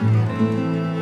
Música